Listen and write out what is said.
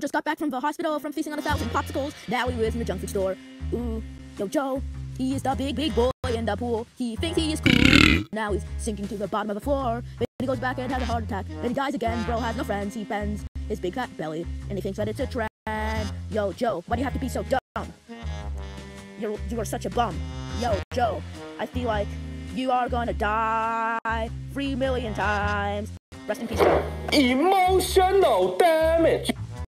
just got back from the hospital from feasting on a thousand popsicles. Now he lives in the junk food store. Ooh, yo, Joe. He is the big, big boy in the pool. He thinks he is cool. Now he's sinking to the bottom of the floor. Then he goes back and has a heart attack. Then he dies again. Bro has no friends. He bends his big fat belly and he thinks that it's a trend. Yo, Joe, why do you have to be so dumb? You're, you are such a bum. Yo, Joe, I feel like you are gonna die three million times. Rest in peace, Joe. Emotional damage.